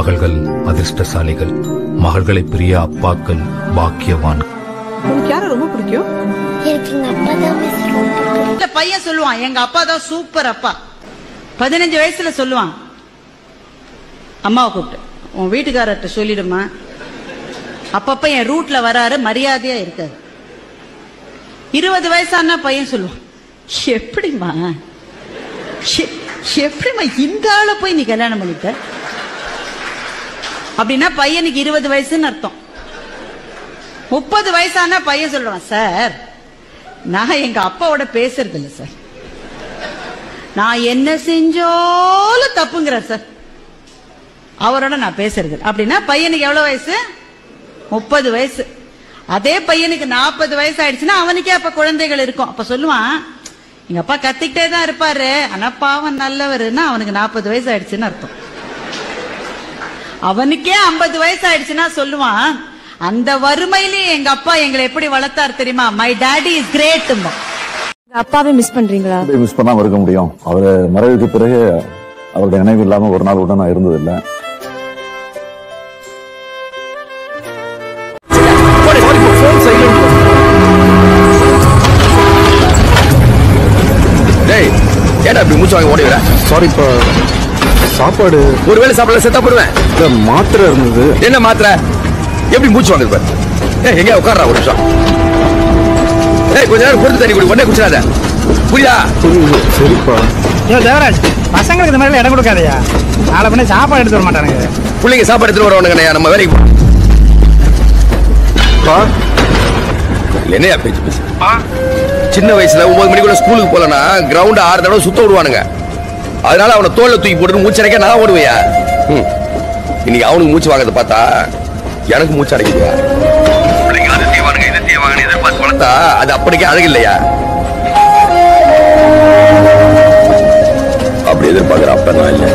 மகள்கள் அதிர்ஷ்டசாலிகள் மகள்களை பிரிய அப்பாக்கள் பாக்கியவான். உனக்கு யாரை ரொம்ப பிடிக்கும்? இந்த பையன் சொல்லுவான் எங்க அப்பா தான் சூப்பர் அப்பா. பதினஞ்சு வயசுல சொல்லுவான். அம்மாவை கூப்பிட்டு உன் வீட்டுக்காரர்கிட்ட சொல்லிடுமா அப்பப்ப என் ரூட்ல வராரு மரியாதையா இருக்காரு. இருபது வயசானா பையன் சொல்லுவான் எப்படிம்மா? எ- எப்படிம்மா இந்த ஆளை போய் நீ கல்யாணம் பண்ணிட்ட? அப்படின்னா பையனுக்கு இருபது வயசுன்னு அர்த்தம். முப்பது வயசானா பையன் சொல்றான் சார் நான் எங்க அப்பாவோட பேசுறது இல்ல சார். நான் என்ன செஞ்சாலும் தப்புங்கிறேன் சார். அவரோட நான் பேசுறது அப்படின்னா பையனுக்கு எவ்வளவு வயசு? முப்பது வயசு. அதே பையனுக்கு நாற்பது வயசு ஆயிடுச்சுன்னா அவனுக்கே அப்ப குழந்தைகள் இருக்கும். அப்ப சொல்லுவான் எங்க அப்பா கத்திக்கிட்டே தான் இருப்பாரு. ஆனா பாவம் நல்லவருன்னா அவனுக்கு நாற்பது வயசு ஆயிடுச்சுன்னு அர்த்தம். அவனுக்கே ஐம்பது வயசு ஆயிடுச்சுன்னா சொல்லுவான் அந்த வறுமையிலே எங்க அப்பா எங்களை எப்படி வளர்த்தார் தெரியுமா? மை டாடி இஸ் கிரேட் அப்பாவே மிஸ் பண்றீங்களா? மிஸ் பண்ணாம இருக்க முடியும். அவர் மறைவுக்கு பிறகு அவருடைய நினைவு இல்லாம ஒரு நாள் கூட நான் இருந்ததில்லை. டேய் ஏடா இப்படி மூச்சு வாங்க ஓடி வர சாரி இப்போ சாப்பாடு. ஒருவேளை சாப்பிடல செத்தா போடுவேன். மாத்திரை இருந்தது. என்ன மாத்திர? எப்படி மூச்சு வாங்குது பாரு. ஏய் எங்க உட்கார்றா ஒரு நிமிஷம். ஏய் கொஞ்ச நேரம் பொறுத்து தண்ணி குடி உடனே குடிச்சிடாத. புரியுது? சரிப்பா. ஐயோ தேவராஜ் பசங்களுக்கு இந்த மாதிரி இடம் கொடுக்காதயா. நாளை பண்ணி சாப்பாடு எடுத்து வர மாட்டானுங்க. பிள்ளைங்க சாப்பாடு எடுத்துட்டு வரவனுங்க நம்ம வேலைக்கு போ. என்னையா பேச்சு பேசு? சின்ன வயசுல ஒன்பது மணிக்குள்ள ஸ்கூலுக்கு போலனா கிரவுண்ட் ஆறு தடவை சுத்த விடுவானுங்க. அதனால அவனை தோல்ல தூக்கி போட்டு மூச்சு அடைக்க நான் ஓடுவையா. இன்னைக்கு அவனுக்கு மூச்சு வாங்கறத பார்த்தா எனக்கு மூச்சு அடைக்குதுயா அது செய்வானுங்க இது செய்வாங்கன்னு எதிர்பார்த்து வளர்த்தா அது அப்படிக்கே அழகு இல்லையா? அப்படி எதிர்பார்க்கிற அப்ப நான் இல்லை.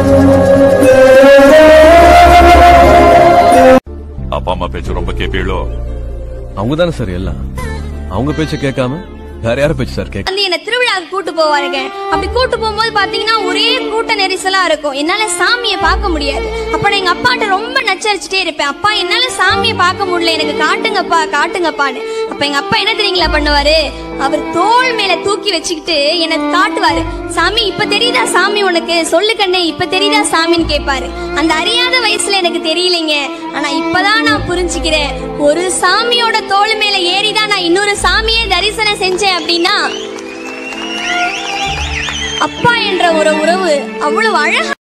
அப்பா அம்மா பேச்சு ரொம்ப கேப்பீளோ அவங்க தானே சார் எல்லாம். அவங்க பேச்ச கேட்காம? வேற யார பேச்சு சார் கேட்க வந்து என்ன திருவிழாவுக்கு கூட்டு போவாருங்க. அப்படி கூட்டு போகும்போது பாத்தீங்கன்னா ஒரே கூட்ட நெரிசலா இருக்கும். என்னால சாமியை பார்க்க முடியாது. அப்ப நான் எங்க அப்பாட்ட ரொம்ப நச்சரிச்சுட்டே இருப்பேன். அப்பா என்னால சாமியை பார்க்க முடியல. எனக்கு காட்டுங்கப்பா காட்டுங்கப்பான்னு. அப்ப எங்க அப்பா என்ன தெரியுங்களா பண்ணுவாரு? அவர் தோள் மேல தூக்கி வச்சுக்கிட்டு என்ன காட்டுவாரு சாமி இப்ப தெரியுதா சாமி உனக்கு? சொல்லு கண்ணே இப்ப தெரியுதா சாமின்னு கேட்பாரு. அந்த அறியாத வயசு எனக்கு தெரியலைங்க. ஆனா இப்பதான் நான் புரிஞ்சுக்கிறேன். ஒரு சாமியோட தோல் மேல ஏறிதான் நான் இன்னொரு சாமியை தரிசனம் செஞ்சேன் அப்படின்னா அப்பா என்ற ஒரு உறவு அவ்வளவு அழகா